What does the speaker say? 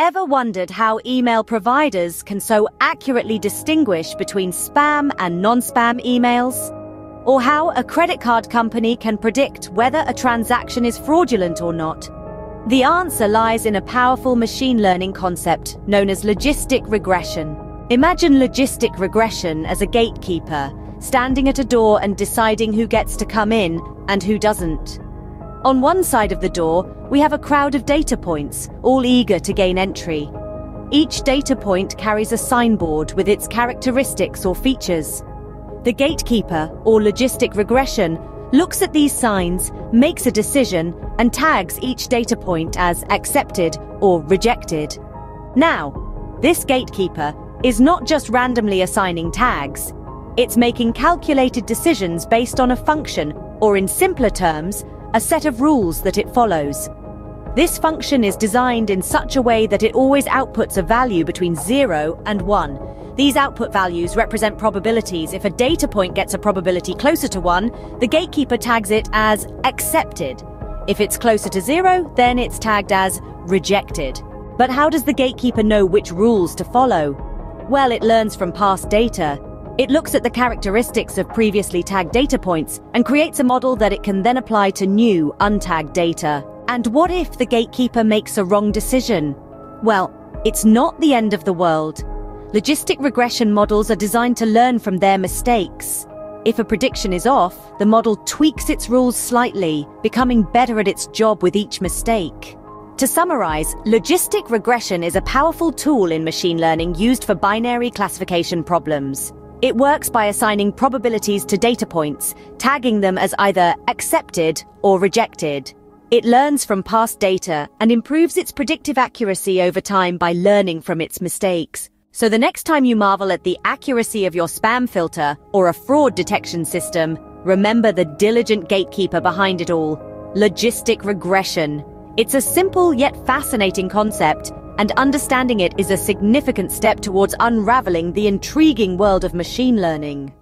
Ever wondered how email providers can so accurately distinguish between spam and non-spam emails? Or how a credit card company can predict whether a transaction is fraudulent or not? The answer lies in a powerful machine learning concept known as logistic regression. Imagine logistic regression as a gatekeeper, standing at a door and deciding who gets to come in and who doesn't. On one side of the door, we have a crowd of data points, all eager to gain entry. Each data point carries a signboard with its characteristics or features. The gatekeeper, or logistic regression, looks at these signs, makes a decision, and tags each data point as accepted or rejected. Now, this gatekeeper is not just randomly assigning tags, it's making calculated decisions based on a function, or in simpler terms, a set of rules that it follows. This function is designed in such a way that it always outputs a value between 0 and 1, these output values represent probabilities. If a data point gets a probability closer to 1, the gatekeeper tags it as accepted. If it's closer to 0, then it's tagged as rejected. But how does the gatekeeper know which rules to follow? Well, it learns from past data. It looks at the characteristics of previously tagged data points and creates a model that it can then apply to new, untagged data. And what if the gatekeeper makes a wrong decision? Well, it's not the end of the world. Logistic regression models are designed to learn from their mistakes. If a prediction is off, the model tweaks its rules slightly, becoming better at its job with each mistake. To summarize, logistic regression is a powerful tool in machine learning used for binary classification problems. It works by assigning probabilities to data points, tagging them as either accepted or rejected. It learns from past data and improves its predictive accuracy over time by learning from its mistakes. So the next time you marvel at the accuracy of your spam filter or a fraud detection system, remember the diligent gatekeeper behind it all, logistic regression. It's a simple yet fascinating concept, and understanding it is a significant step towards unraveling the intriguing world of machine learning.